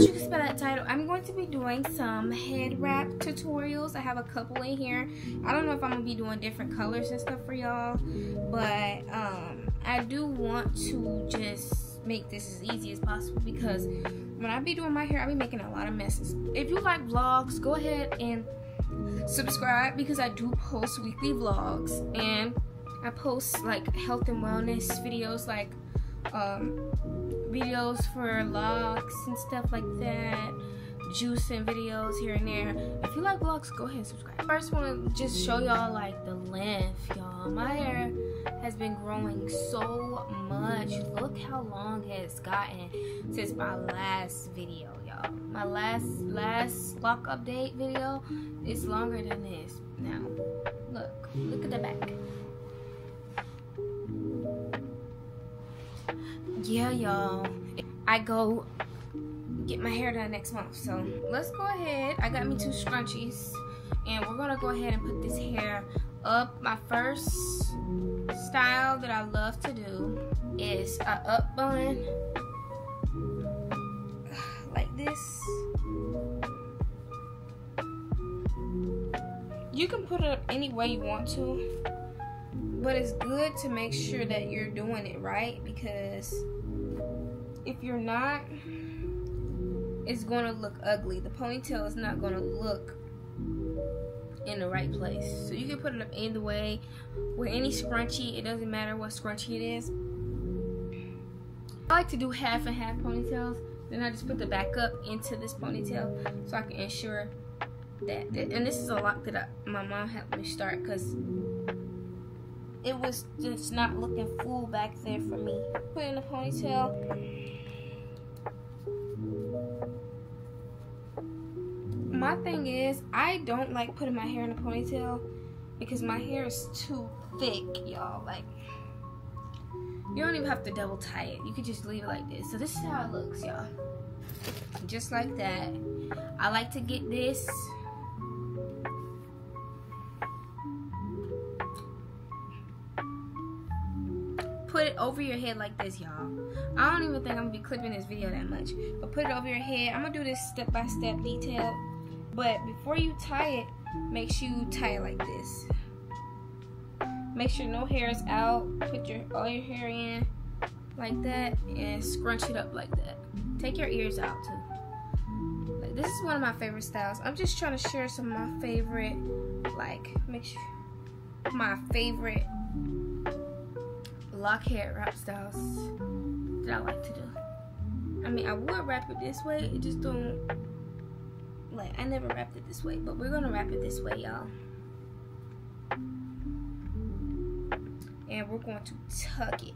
As you can that title, I'm going to be doing some head wrap tutorials. I have a couple in here. I don't know if I'm going to be doing different colors and stuff for y'all, but um, I do want to just make this as easy as possible because when I be doing my hair, I be making a lot of messes. If you like vlogs, go ahead and subscribe because I do post weekly vlogs and I post like health and wellness videos like um, videos for locs and stuff like that. Juicing videos here and there. If you like vlogs go ahead and subscribe. First want to just show y'all like the length y'all. My hair has been growing so much. Look how long it's gotten since my last video y'all. My last last loc update video is longer than this. Now look. Look at the back yeah y'all. I go get my hair done next month. So let's go ahead. I got me two scrunchies. And we're gonna go ahead and put this hair up. My first style that i love to do is a up bun like this. You can put it up any way you want to but it's good to make sure that you're doing it right because if you're not, it's going to look ugly. The ponytail is not going to look in the right place. So you can put it up either way. With any scrunchie, it doesn't matter what scrunchie it is. I like to do half and half ponytails. Then I just put the back up into this ponytail so I can ensure that, and this is a loc that I, my mom helped me start because it was just not looking full back there for me. Put in a ponytail. My thing is, I don't like putting my hair in a ponytail because my hair is too thick, y'all. Like, you don't even have to double tie it. You could just leave it like this. So this is how it looks, y'all. Just like that. I like to get this over your head like this, y'all. I don't even think I'm gonna be clipping this video that much, but put it over your head. I'm gonna do this step by step detail, but before you tie it, make sure you tie it like this. Make sure no hair is out. Put your all your hair in like that and scrunch it up like that. Take your ears out too. Like, this is one of my favorite styles. I'm just trying to share some of my favorite, like, make sure my favorite loc hair wrap styles that I like to do. I mean, I would wrap it this way, it just don't, like, I never wrapped it this way, but we're gonna wrap it this way, y'all. And we're going to tuck it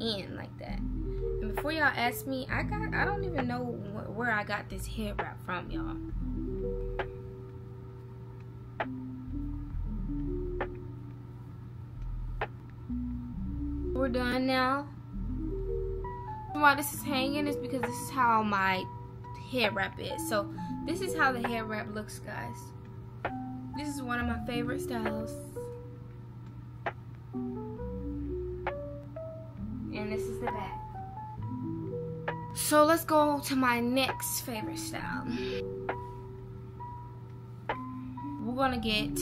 in like that. And before y'all ask me, I got, I don't even know wh where I got this hair wrap from, y'all. We're done now. Why this is hanging is because this is how my hair wrap is. So this is how the hair wrap looks, guys. This is one of my favorite styles. And this is the back. So let's go to my next favorite style. We're gonna get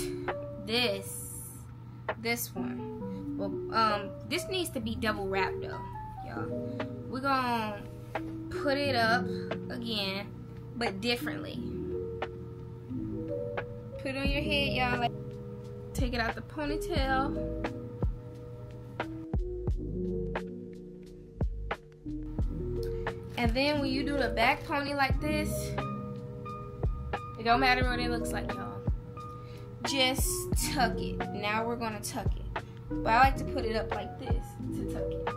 this, this one. Well, um, this needs to be double wrapped though, y'all. We're gonna put it up again, but differently. Put it on your head, y'all. Like, take it out the ponytail. And then when you do the back pony like this, it don't matter what it looks like, y'all. Just tuck it. Now we're gonna tuck it. But I like to put it up like this to tuck it.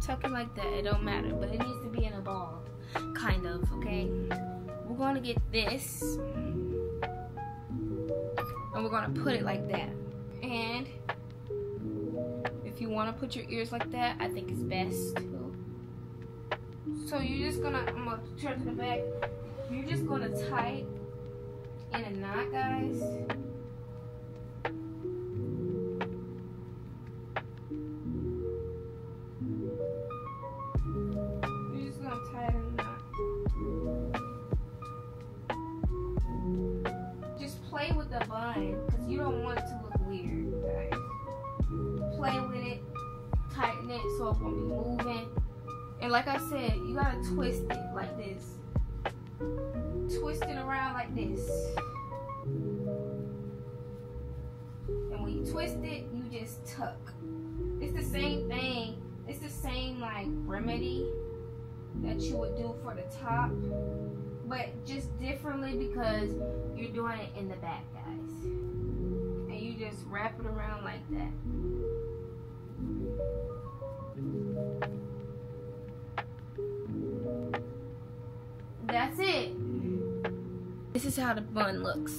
Tuck it like that, it don't matter. But it needs to be in a ball, kind of, okay? We're gonna get this. And we're gonna put it like that. And if you wanna put your ears like that, I think it's best So you're just gonna, I'm gonna turn to the back. You're just gonna tie in a knot, guys. play with the bun because you don't want it to look weird. Play with it, tighten it so it won't be moving. And like I said, you gotta twist it like this. Twist it around like this. And when you twist it, you just tuck. It's the same thing. It's the same like remedy that you would do for the top but just differently because you're doing it in the back, guys. And you just wrap it around like that. That's it. This is how the bun looks.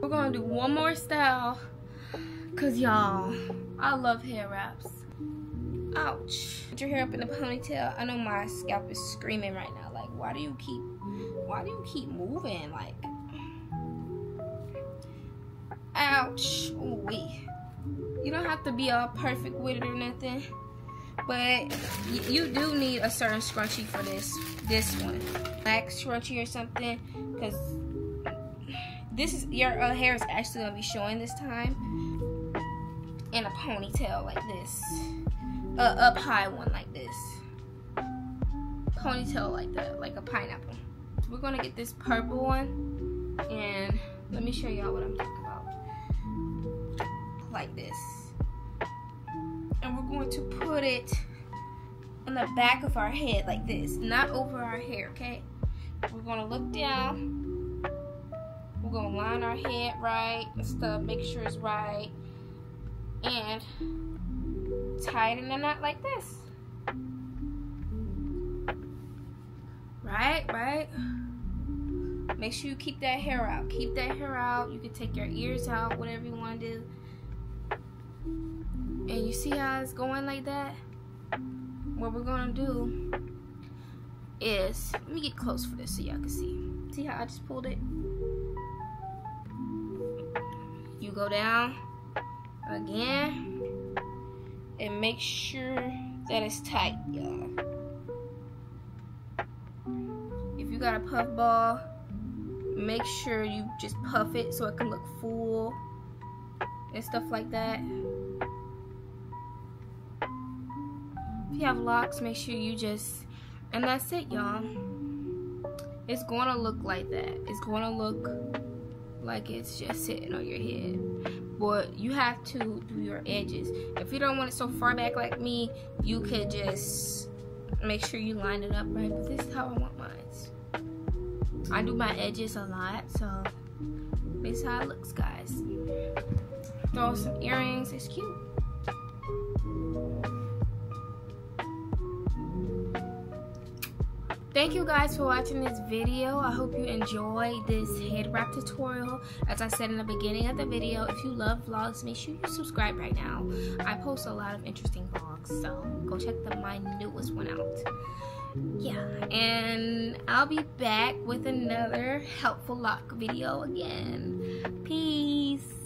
We're gonna do one more style. Cause y'all, I love hair wraps. Ouch. Put your hair up in a ponytail. I know my scalp is screaming right now. Like, why do you keep, why do you keep moving? Like, ouch. Ooh, wee. You don't have to be all perfect with it or nothing. But you do need a certain scrunchie for this, this one. Black scrunchie or something. Because this is, your uh, hair is actually going to be showing this time. In a ponytail like this. A up high one like this. Ponytail like that, like a pineapple. So we're to get this purple one. And let me show y'all what I'm talking about. Like this and we're going to put it on the back of our head like this, not over our hair, okay? We're gonna look down. We're gonna line our head right and stuff, make sure it's right, and tie it in a knot like this. Right, right. Make sure you keep that hair out. Keep that hair out. You can take your ears out, whatever you want to do. And you see how it's going like that? What we're gonna do is, let me get close for this so y'all can see. See how I just pulled it? You go down again and make sure that it's tight, y'all. If you got a puff ball, make sure you just puff it so it can look full and stuff like that. If you have locs, make sure you just, and that's it, y'all. It's to look like that. It's to look like it's just sitting on your head. But you have to do your edges. If you don't want it so far back like me, you could just make sure you line it up right. But this is how I want mine. I do my edges a lot, so this is how it looks, guys. Throw some earrings. It's cute. Thank you guys for watching this video. I hope you enjoyed this head wrap tutorial. As I said in the beginning of the video, if you love vlogs, make sure you subscribe right now. I post a lot of interesting vlogs, so go check the, my newest one out. Yeah, and I'll be back with another helpful loc video again. Peace.